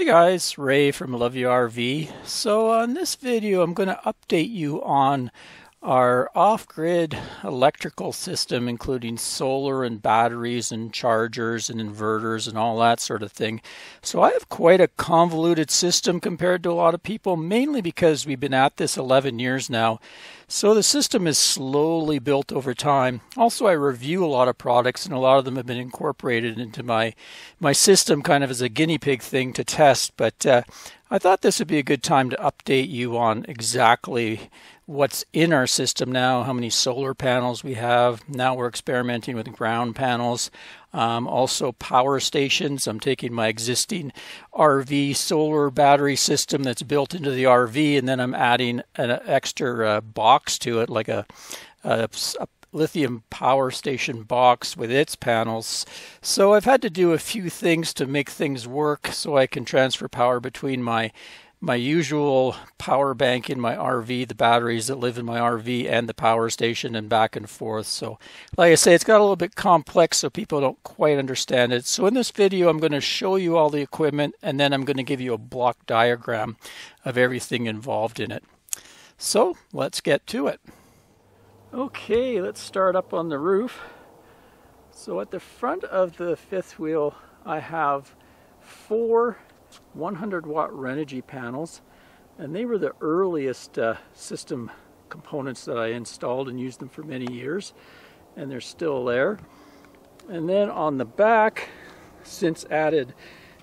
Hey guys, Ray from Love Your RV. So on this video I'm going to update you on our off-grid electrical system including solar and batteries and chargers and inverters and all that sort of thing. So I have quite a convoluted system compared to a lot of people mainly because we've been at this 11 years now. So the system is slowly built over time. Also I review a lot of products and a lot of them have been incorporated into my my system kind of as a guinea pig thing to test but uh, I thought this would be a good time to update you on exactly what's in our system now, how many solar panels we have. Now we're experimenting with ground panels. Um, also, power stations. I'm taking my existing RV solar battery system that's built into the RV, and then I'm adding an extra uh, box to it, like a, a, a lithium power station box with its panels. So I've had to do a few things to make things work so I can transfer power between my my usual power bank in my RV, the batteries that live in my RV, and the power station, and back and forth. So, like I say, it's got a little bit complex, so people don't quite understand it. So, in this video, I'm going to show you all the equipment, and then I'm going to give you a block diagram of everything involved in it. So, let's get to it. Okay, let's start up on the roof. So at the front of the fifth wheel, I have four 100 watt Renogy panels, and they were the earliest uh, system components that I installed and used them for many years, and they're still there. And then on the back, since added,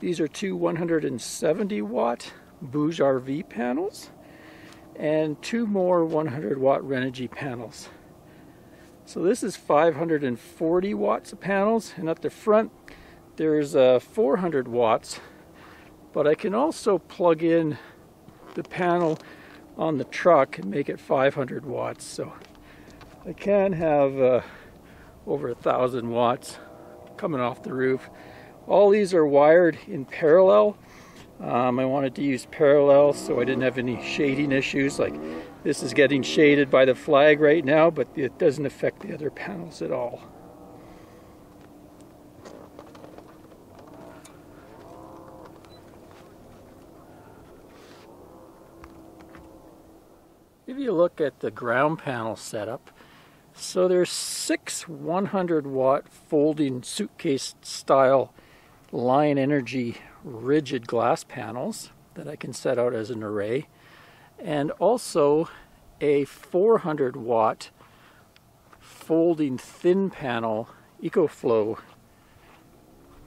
these are two 170 watt BougeRV panels and two more 100 watt Renogy panels. So this is 540 watts of panels and at the front there's uh, 400 watts but I can also plug in the panel on the truck and make it 500 watts so I can have uh, over a thousand watts coming off the roof. All these are wired in parallel um, I wanted to use parallel so I didn't have any shading issues. Like this is getting shaded by the flag right now, but it doesn't affect the other panels at all. You look at the ground panel setup, so there's six 100 watt folding suitcase style Lion Energy rigid glass panels that I can set out as an array and also a 400 watt folding thin panel EcoFlow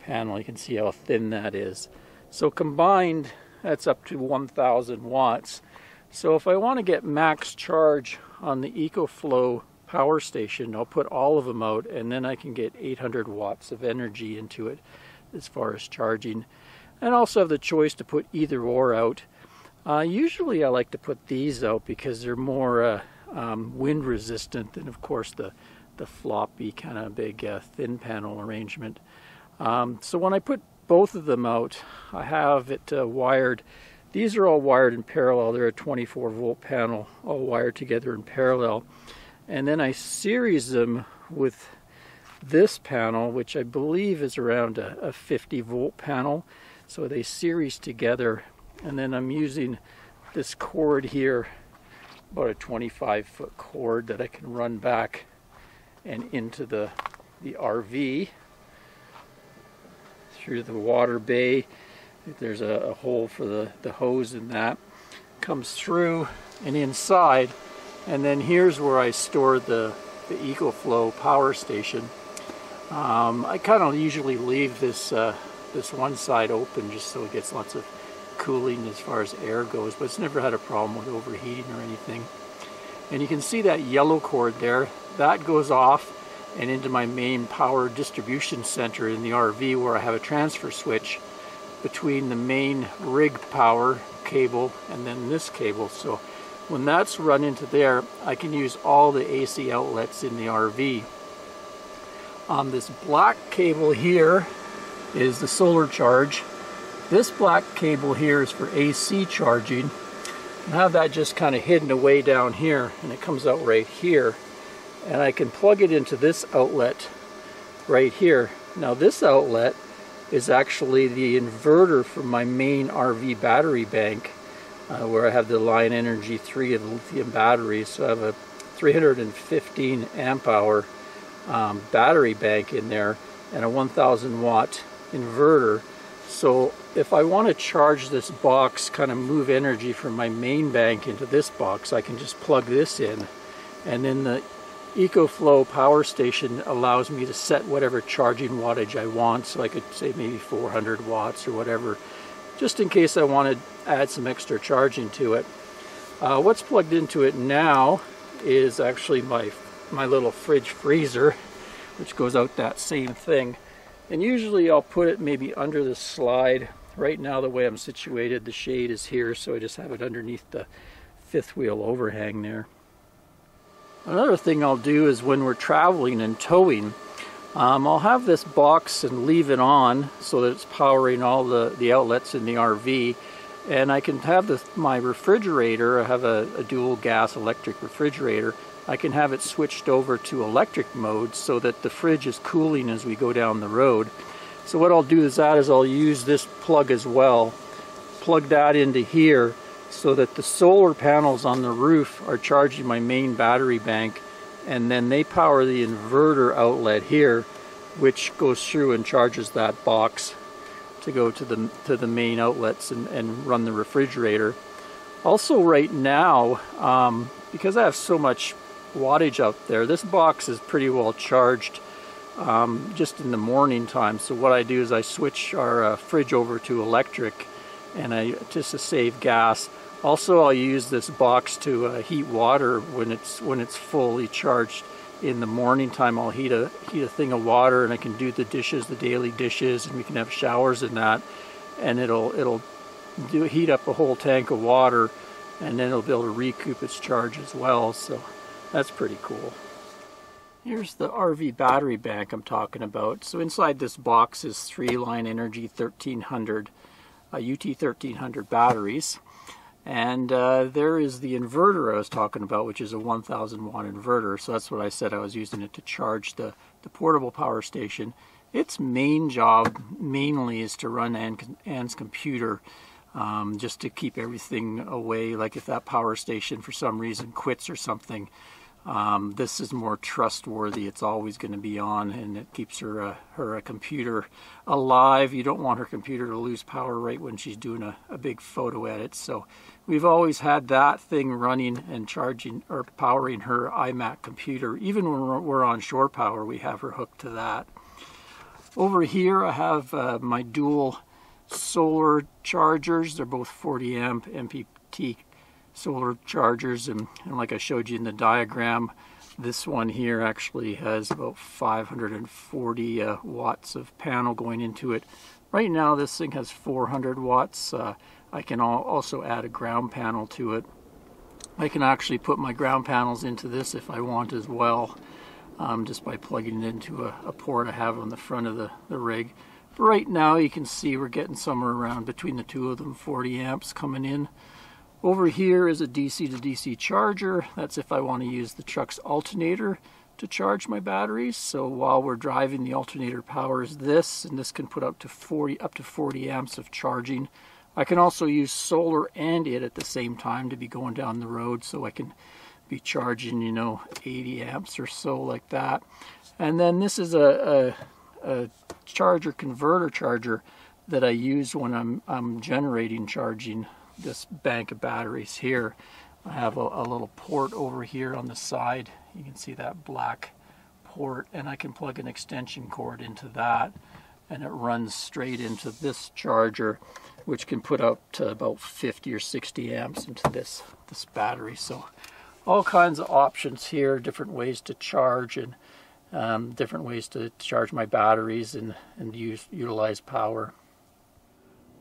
panel. You can see how thin that is. So combined that's up to 1000 watts. So if I want to get max charge on the EcoFlow power station, I'll put all of them out and then I can get 800 watts of energy into it as far as charging and also have the choice to put either or out. Uh, usually I like to put these out because they're more uh, um, wind resistant than of course the, the floppy kind of big uh, thin panel arrangement. Um, so when I put both of them out, I have it uh, wired. These are all wired in parallel. They're a 24 volt panel, all wired together in parallel. And then I series them with this panel, which I believe is around a, a 50 volt panel. So they series together and then I'm using this cord here, about a 25 foot cord that I can run back and into the, the RV through the water bay. There's a, a hole for the, the hose in that. Comes through and inside and then here's where I store the, the EcoFlow power station. Um, I kind of usually leave this uh, this one side open just so it gets lots of cooling as far as air goes, but it's never had a problem with overheating or anything. And you can see that yellow cord there, that goes off and into my main power distribution center in the RV where I have a transfer switch between the main rig power cable and then this cable. So when that's run into there, I can use all the AC outlets in the RV. On this black cable here, is the solar charge. This black cable here is for AC charging. I have that just kind of hidden away down here and it comes out right here. And I can plug it into this outlet right here. Now this outlet is actually the inverter for my main RV battery bank uh, where I have the Lion Energy 3 of the lithium batteries. So I have a 315 amp hour um, battery bank in there and a 1000 watt inverter. So if I want to charge this box, kind of move energy from my main bank into this box, I can just plug this in. And then the EcoFlow power station allows me to set whatever charging wattage I want. So I could say maybe 400 watts or whatever, just in case I want to add some extra charging to it. Uh, what's plugged into it now is actually my, my little fridge freezer, which goes out that same thing. And usually I'll put it maybe under the slide. Right now the way I'm situated, the shade is here, so I just have it underneath the fifth wheel overhang there. Another thing I'll do is when we're traveling and towing, um, I'll have this box and leave it on so that it's powering all the, the outlets in the RV. And I can have the, my refrigerator, I have a, a dual gas electric refrigerator, I can have it switched over to electric mode so that the fridge is cooling as we go down the road. So what I'll do is that is I'll use this plug as well, plug that into here so that the solar panels on the roof are charging my main battery bank and then they power the inverter outlet here which goes through and charges that box to go to the to the main outlets and, and run the refrigerator. Also right now um, because I have so much wattage out there this box is pretty well charged um, just in the morning time. So what I do is I switch our uh, fridge over to electric and I just to save gas also, I'll use this box to uh, heat water when it's when it's fully charged. In the morning time, I'll heat a heat a thing of water, and I can do the dishes, the daily dishes, and we can have showers in that, and it'll it'll do heat up a whole tank of water, and then it'll be able to recoup its charge as well. So that's pretty cool. Here's the RV battery bank I'm talking about. So inside this box is three Lion Energy 1300 uh, UT 1300 batteries. And uh, there is the inverter I was talking about, which is a 1000 watt inverter. So that's what I said I was using it to charge the, the portable power station. Its main job mainly is to run Ann, Ann's computer um, just to keep everything away. Like if that power station for some reason quits or something, um, this is more trustworthy. It's always going to be on, and it keeps her uh, her uh, computer alive. You don't want her computer to lose power right when she's doing a, a big photo edit. So we've always had that thing running and charging or powering her iMac computer. Even when we're on shore power, we have her hooked to that. Over here, I have uh, my dual solar chargers. They're both 40 amp MPPT solar chargers and, and, like I showed you in the diagram this one here actually has about 540 uh, watts of panel going into it. Right now this thing has 400 watts uh, I can also add a ground panel to it. I can actually put my ground panels into this if I want as well um, just by plugging it into a, a, port I have on the front of the, the rig. But right now you can see we're getting somewhere around between the two of them 40 amps coming in over here is a DC to DC charger. That's if I want to use the truck's alternator to charge my batteries. So while we're driving, the alternator powers this, and this can put up to 40 up to 40 amps of charging. I can also use solar and it at the same time to be going down the road, so I can be charging, you know, 80 amps or so like that. And then this is a, a, a charger converter charger that I use when I'm, I'm generating charging this bank of batteries here. I have a, a, little port over here on the side. You can see that black port and I can plug an extension cord into that and it runs straight into this charger which can put up to about 50 or 60 amps into this this battery so all kinds of options here different ways to charge and um, different ways to charge my batteries and, and use utilize power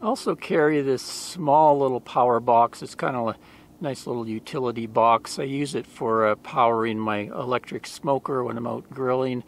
I also carry this small little power box. It's kind of a nice little utility box. I use it for uh, powering my electric smoker when I'm out grilling.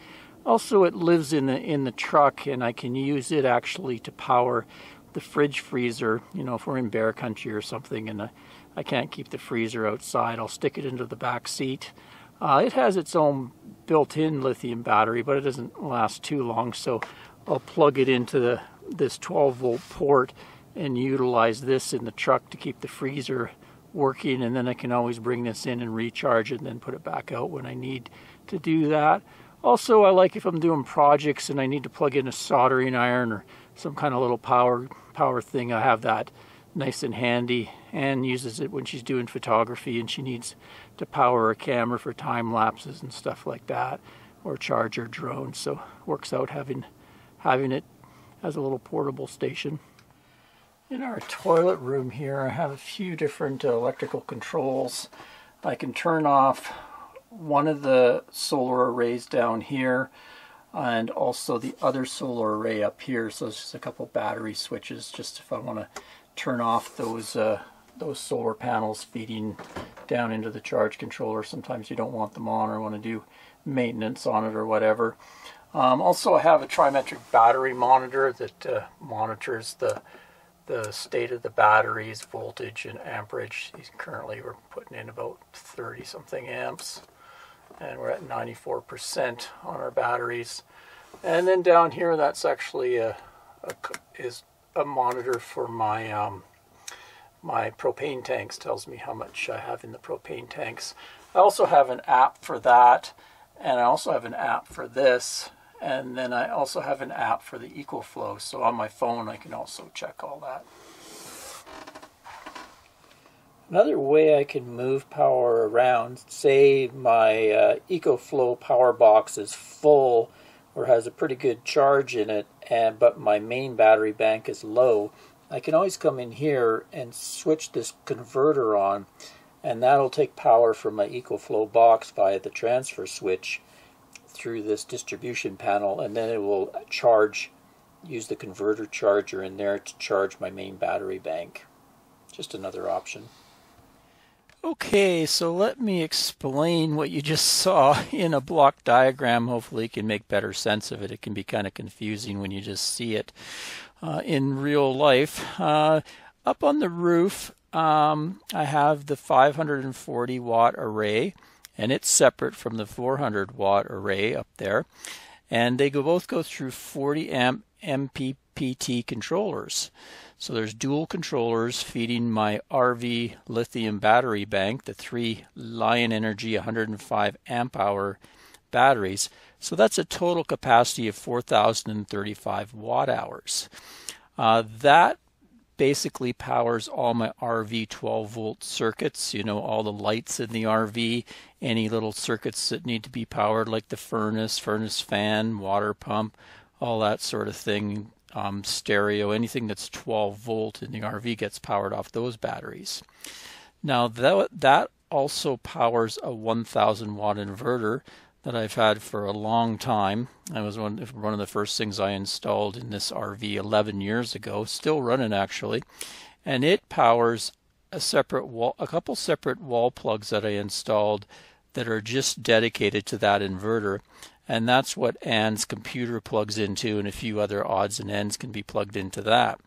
Also, it lives in the in the truck, and I can use it actually to power the fridge freezer. You know, if we're in bear country or something, and uh, I can't keep the freezer outside, I'll stick it into the back seat. Uh, it has its own built-in lithium battery, but it doesn't last too long, so I'll plug it into the this 12 volt port and utilize this in the truck to keep the freezer working and then I can always bring this in and recharge it and then put it back out when I need to do that. Also, I like if I'm doing projects and I need to plug in a soldering iron or some kind of little power power thing, I have that nice and handy and uses it when she's doing photography and she needs to power a camera for time lapses and stuff like that or charge her drone. So works out having having it as a little portable station. In our toilet room here, I have a few different electrical controls. I can turn off one of the solar arrays down here and also the other solar array up here. So it's just a couple battery switches just if I want to turn off those uh, those solar panels feeding down into the charge controller. Sometimes you don't want them on or want to do maintenance on it or whatever. Um, also I have a trimetric battery monitor that uh, monitors the the state of the batteries, voltage and amperage. Currently we're putting in about 30 something amps and we're at 94% on our batteries. And then down here that's actually a, a is a monitor for my um, my propane tanks tells me how much I have in the propane tanks. I also have an app for that and I also have an app for this and then I also have an app for the EcoFlow. So on my phone, I can also check all that. Another way I can move power around, say my uh, EcoFlow power box is full or has a pretty good charge in it, and but my main battery bank is low, I can always come in here and switch this converter on, and that'll take power from my EcoFlow box via the transfer switch through this distribution panel and then it will charge use the converter charger in there to charge my main battery bank. Just another option. Okay so let me explain what you just saw in a block diagram. Hopefully you can make better sense of it. It can be kind of confusing when you just see it uh, in real life. Uh, up on the roof um, I have the 540 watt array and it's separate from the 400 watt array up there. And they go, both go through 40 amp MPPT controllers. So there's dual controllers feeding my RV lithium battery bank, the three Lion Energy 105 amp hour batteries. So that's a total capacity of 4,035 watt hours. Uh, that basically powers all my RV 12 volt circuits, you know, all the lights in the RV, any little circuits that need to be powered, like the furnace, furnace fan, water pump, all that sort of thing, um, stereo, anything that's 12 volt in the RV gets powered off those batteries. Now, that, that also powers a 1000 watt inverter that I've had for a long time. That was one, one of the first things I installed in this RV 11 years ago, still running actually. And it powers a separate wall, a couple separate wall plugs that I installed that are just dedicated to that inverter. And that's what Ann's computer plugs into, and a few other odds and ends can be plugged into that.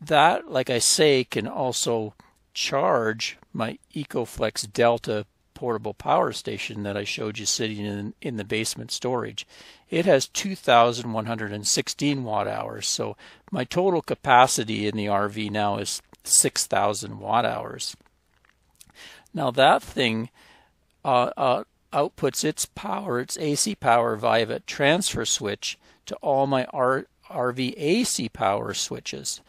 That, like I say, can also charge my EcoFlow Delta portable power station that I showed you sitting in, in the basement storage. It has 2,116 watt hours, so my total capacity in the RV now is 6,000 watt hours. Now that thing uh, uh, outputs its power, its AC power via a transfer switch to all my R- RV AC power switches.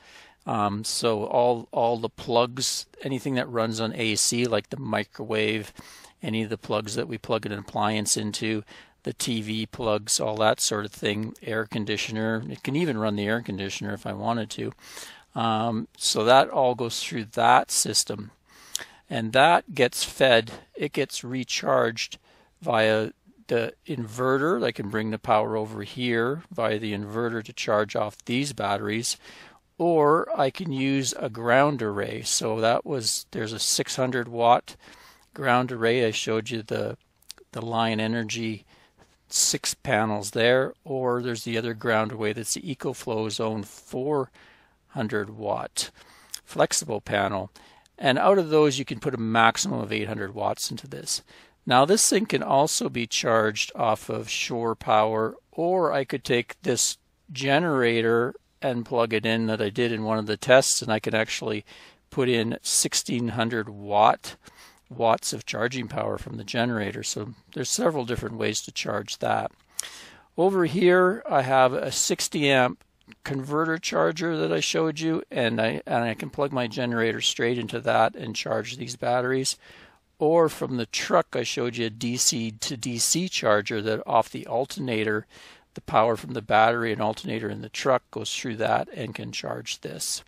Um, so all all the plugs, anything that runs on AC, like the microwave, any of the plugs that we plug an appliance into, the TV plugs, all that sort of thing, air conditioner. It can even run the air conditioner if I wanted to. Um, so that all goes through that system. And that gets fed, it gets recharged via the inverter. I can bring the power over here via the inverter to charge off these batteries. Or I can use a ground array. So that was, there's a 600 watt ground array. I showed you the the Lion Energy six panels there, or there's the other ground array that's the EcoFlow Zone 400 watt flexible panel. And out of those, you can put a maximum of 800 watts into this. Now, this thing can also be charged off of shore power, or I could take this generator and plug it in that I did in one of the tests, and I can actually put in 1600 watt watts of charging power from the generator. So there's several different ways to charge that. Over here, I have a 60 amp converter charger that I showed you, and I and I can plug my generator straight into that and charge these batteries. Or from the truck, I showed you a DC to DC charger that off the alternator, the power from the battery and alternator in the truck goes through that and can charge this.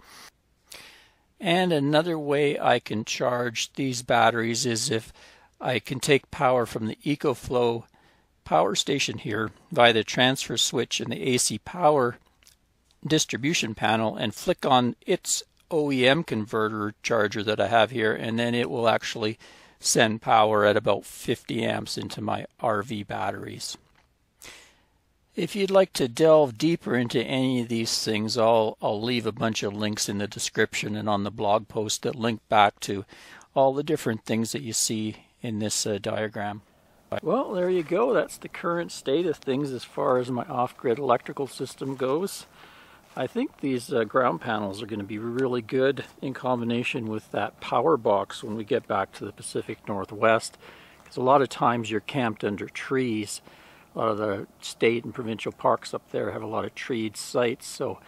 And another way I can charge these batteries is if I can take power from the EcoFlow power station here via the transfer switch in the AC power distribution panel and flick on its OEM converter charger that I have here and then it will actually send power at about 50 amps into my RV batteries. If you'd like to delve deeper into any of these things, I'll, I'll leave a bunch of links in the description and on the blog post that link back to all the different things that you see in this uh, diagram. Well, there you go. That's the current state of things as far as my off-grid electrical system goes. I think these uh, ground panels are going to be really good in combination with that power box when we get back to the Pacific Northwest. Because a lot of times you're camped under trees a lot of the state and provincial parks up there have a lot of treed sites, so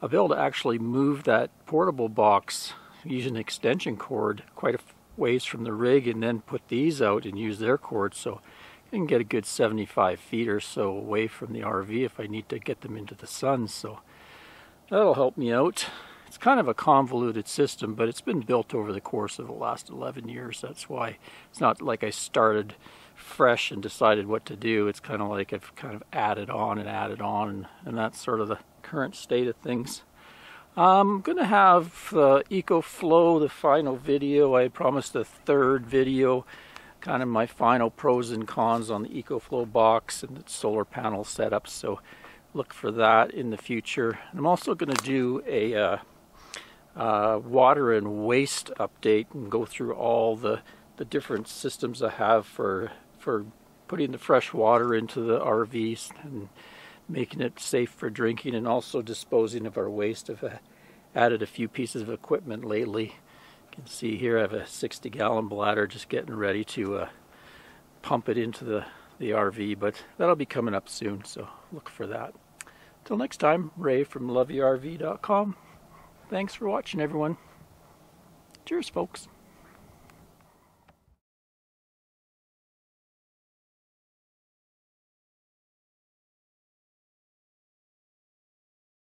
I'll be able to actually move that portable box using an extension cord quite a ways from the rig and then put these out and use their cords. So I can get a good 75 feet or so away from the RV if I need to get them into the sun. So that'll help me out. It's kind of a convoluted system but it's been built over the course of the last 11 years. That's why it's not like I started fresh and decided what to do. It's kind of like I've kind of added on and added on, and, and that's sort of the current state of things. I'm going to have uh, EcoFlow, the final video. I promised a third video, kind of my final pros and cons on the EcoFlow box and the solar panel setup. So look for that in the future. I'm also going to do a uh, uh, water and waste update and go through all the the different systems I have for for putting the fresh water into the RVs and making it safe for drinking and also disposing of our waste. I've uh, added a few pieces of equipment lately. You can see here I have a 60 gallon bladder just getting ready to uh, pump it into the, the RV, but that'll be coming up soon, so look for that. Till next time, Ray from loveyourRV.com. Thanks for watching, everyone. Cheers, folks.